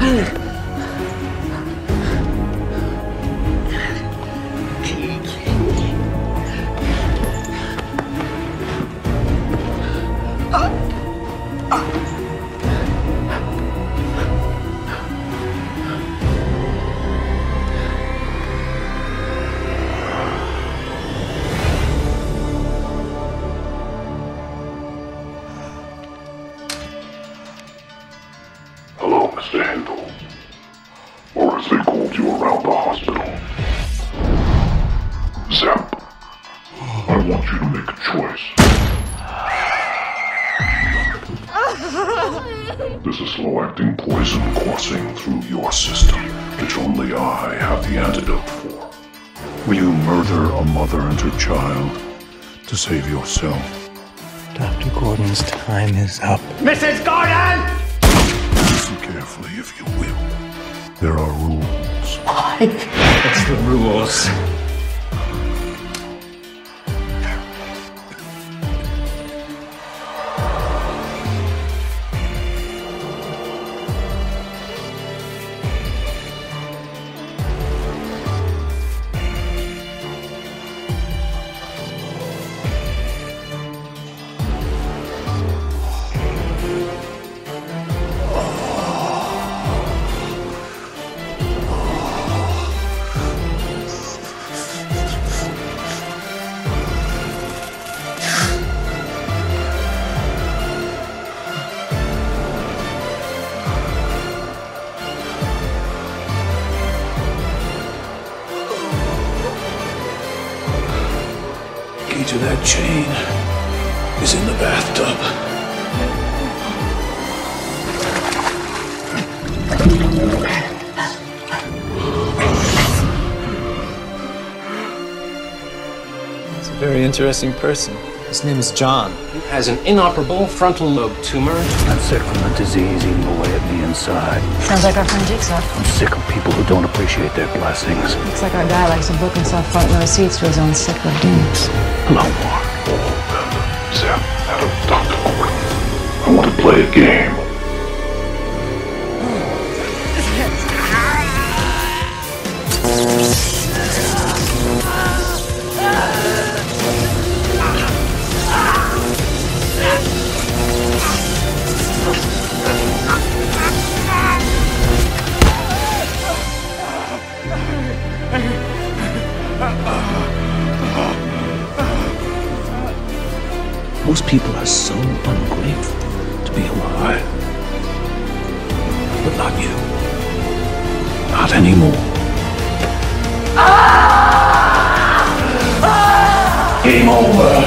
Hello, you make a choice. There's a slow-acting poison coursing through your system, which only I have the antidote for. Will you murder a mother and her child to save yourself? Dr. Gordon's time is up. Mrs. Gordon! Listen carefully, if you will. There are rules. It's the rules. To that chain is in the bathtub. He's a very interesting person. His name is John. He has an inoperable frontal lobe tumor. I'm sick from the disease eating away at me inside. Sounds like our friend Jigsaw. I'm sick of people who don't appreciate their blessings. Looks like our guy likes to book himself front row seats to his own cycle of dooms. Hello, Mark. Zep, Adam, Dr. Gordon. I want to play a game. Most people are so ungrateful to be alive. But not you. Not anymore. Game over.